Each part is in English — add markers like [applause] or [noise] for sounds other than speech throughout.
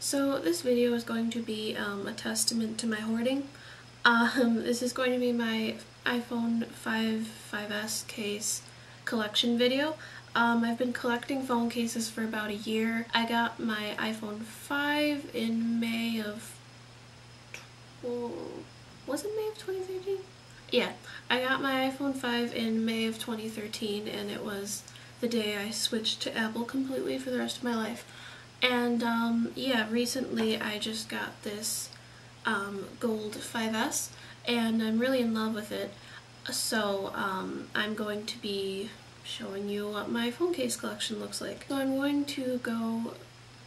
So this video is going to be um, a testament to my hoarding. Um, this is going to be my iPhone 5 5S case collection video. Um, I've been collecting phone cases for about a year. I got my iPhone 5 in May of... Was it May of 2013? Yeah, I got my iPhone 5 in May of 2013 and it was the day I switched to Apple completely for the rest of my life. And um, yeah, recently I just got this um, gold 5S and I'm really in love with it. So um, I'm going to be showing you what my phone case collection looks like. So I'm going to go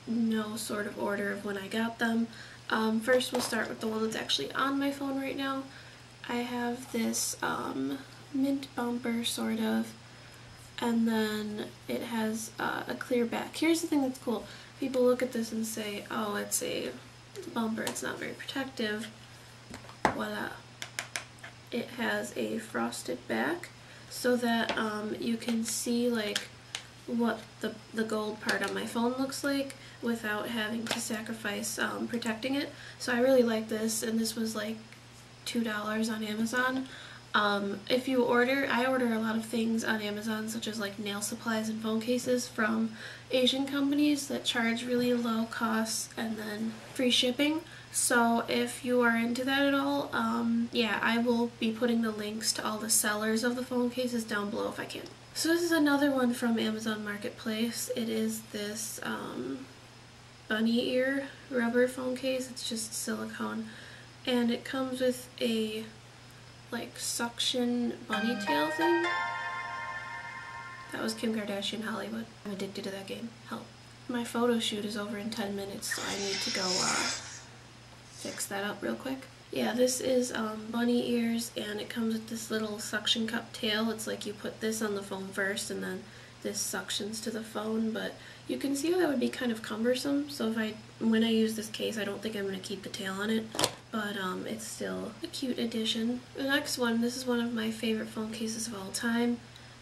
no sort of order of when I got them. Um, first we'll start with the one that's actually on my phone right now. I have this um, mint bumper sort of and then it has uh, a clear back. Here's the thing that's cool. People look at this and say, oh, it's a bumper, it's not very protective. Voila. It has a frosted back so that um, you can see like what the, the gold part on my phone looks like without having to sacrifice um, protecting it. So I really like this and this was like $2 on Amazon. Um, if you order, I order a lot of things on Amazon such as like nail supplies and phone cases from Asian companies that charge really low costs and then free shipping. So if you are into that at all, um, yeah, I will be putting the links to all the sellers of the phone cases down below if I can. So this is another one from Amazon Marketplace. It is this um, bunny ear rubber phone case. It's just silicone. And it comes with a like suction bunny tail thing. That was Kim Kardashian Hollywood. I'm addicted to that game. Help. My photo shoot is over in 10 minutes, so I need to go uh, fix that up real quick. Yeah, this is um, bunny ears, and it comes with this little suction cup tail. It's like you put this on the phone first, and then this suctions to the phone, but you can see how that would be kind of cumbersome. So if I, when I use this case, I don't think I'm going to keep the tail on it but um, it's still a cute addition. The next one, this is one of my favorite phone cases of all time,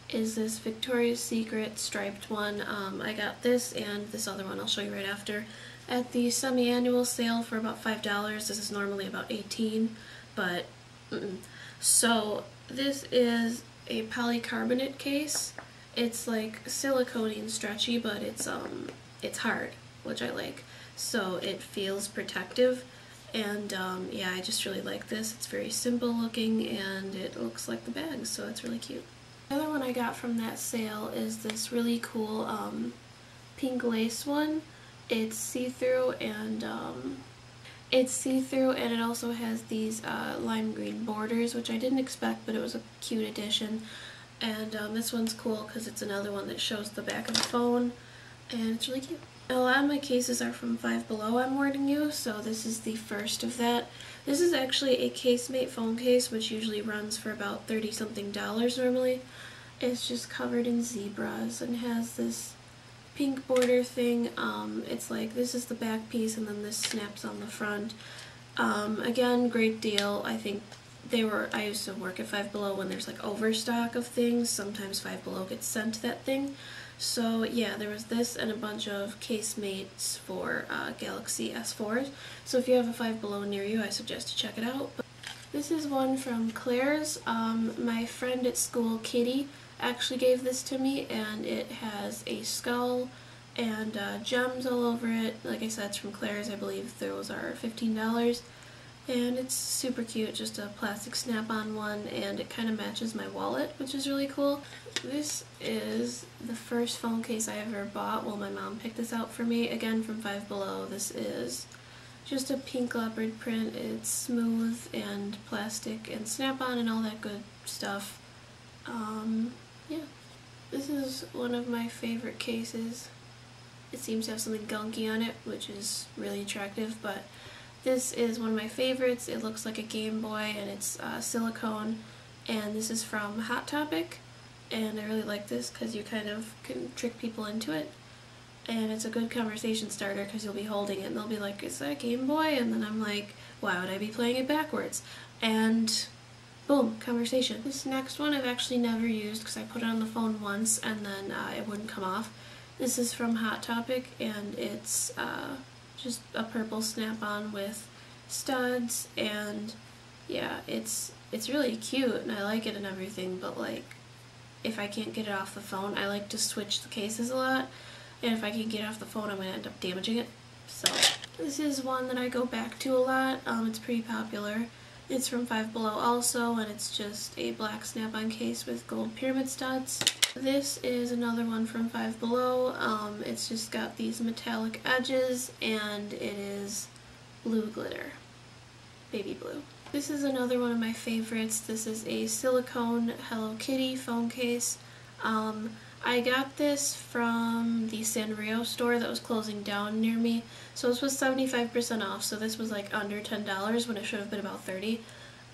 is this Victoria's Secret striped one. Um, I got this and this other one I'll show you right after at the semi-annual sale for about $5. This is normally about 18 but mm -mm. So this is a polycarbonate case. It's like silicone and stretchy but it's um it's hard, which I like. So it feels protective and um, yeah, I just really like this. It's very simple looking and it looks like the bag, so it's really cute. The other one I got from that sale is this really cool um, pink lace one. It's see-through and um, it's see-through and it also has these uh, lime green borders, which I didn't expect, but it was a cute addition. And um, this one's cool because it's another one that shows the back of the phone, and it's really cute. A lot of my cases are from Five Below I'm warning you, so this is the first of that. This is actually a Case-Mate phone case, which usually runs for about 30 something dollars normally. It's just covered in zebras and has this pink border thing. Um, it's like this is the back piece and then this snaps on the front. Um, again, great deal. I think they were, I used to work at Five Below when there's like overstock of things. Sometimes Five Below gets sent that thing. So yeah, there was this and a bunch of Case-Mates for uh, Galaxy S4s. So if you have a Five Below near you, I suggest you check it out. This is one from Claire's. Um, my friend at school, Kitty, actually gave this to me and it has a skull and uh, gems all over it. Like I said, it's from Claire's. I believe those are $15 and it's super cute, just a plastic snap-on one, and it kind of matches my wallet, which is really cool. This is the first phone case I ever bought. Well, my mom picked this out for me, again from Five Below. This is just a pink leopard print. It's smooth and plastic and snap-on and all that good stuff. Um, yeah. This is one of my favorite cases. It seems to have something gunky on it, which is really attractive, but this is one of my favorites. It looks like a Game Boy and it's uh, silicone and this is from Hot Topic and I really like this because you kind of can trick people into it and it's a good conversation starter because you'll be holding it and they'll be like, is that a Game Boy? And then I'm like, why would I be playing it backwards? And boom, conversation. This next one I've actually never used because I put it on the phone once and then uh, it wouldn't come off. This is from Hot Topic and it's uh, just a purple snap-on with studs and yeah, it's it's really cute and I like it and everything, but like if I can't get it off the phone, I like to switch the cases a lot. And if I can get it off the phone, I'm to end up damaging it. So this is one that I go back to a lot. Um, it's pretty popular. It's from Five Below also, and it's just a black snap-on case with gold pyramid studs. This is another one from Five Below. Um, it's just got these metallic edges, and it is blue glitter. Baby blue. This is another one of my favorites. This is a silicone Hello Kitty phone case. Um, I got this from the Sanrio store that was closing down near me. So this was 75% off, so this was like under $10 when it should have been about 30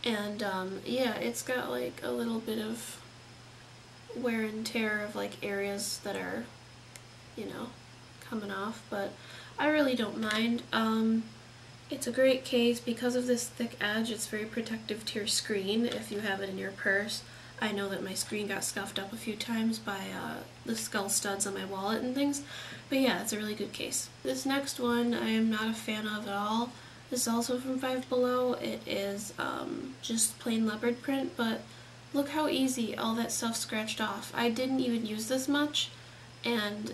And um, yeah, it's got like a little bit of wear and tear of like areas that are, you know, coming off, but I really don't mind. Um, it's a great case because of this thick edge, it's very protective to your screen if you have it in your purse. I know that my screen got scuffed up a few times by uh, the skull studs on my wallet and things, but yeah, it's a really good case. This next one I am not a fan of at all. This is also from Five Below. It is um, just plain leopard print, but look how easy all that stuff scratched off. I didn't even use this much, and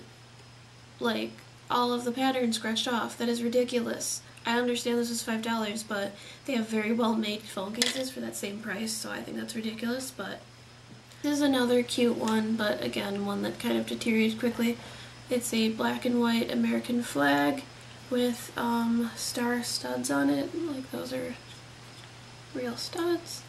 like all of the pattern scratched off. That is ridiculous. I understand this is $5, but they have very well made phone cases for that same price, so I think that's ridiculous, but this is another cute one, but again, one that kind of deteriorates quickly. It's a black and white American flag with um, star studs on it, like those are real studs.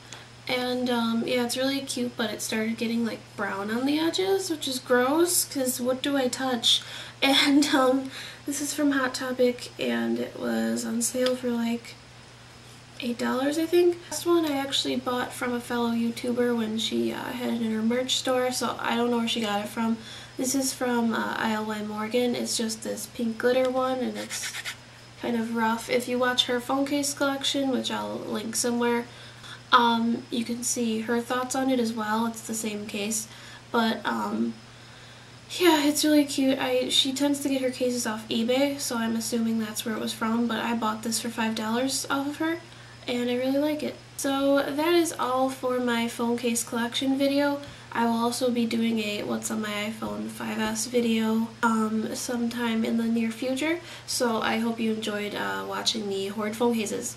And um, yeah, it's really cute, but it started getting like brown on the edges, which is gross, because what do I touch? [laughs] And um, this is from Hot Topic, and it was on sale for like $8 I think. This one I actually bought from a fellow YouTuber when she uh, had it in her merch store, so I don't know where she got it from. This is from uh, ILY Morgan. It's just this pink glitter one, and it's kind of rough. If you watch her phone case collection, which I'll link somewhere, um, you can see her thoughts on it as well. It's the same case, but um, yeah, it's really cute. I She tends to get her cases off eBay, so I'm assuming that's where it was from, but I bought this for $5 off of her and I really like it. So that is all for my phone case collection video. I will also be doing a what's on my iPhone 5S video um, sometime in the near future, so I hope you enjoyed uh, watching me hoard phone cases.